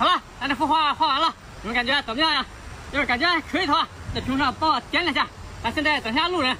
好了咱这幅画画完了你们感觉怎么样呀？要是感觉？可以的话在屏幕上帮我点两下咱现在等一下路人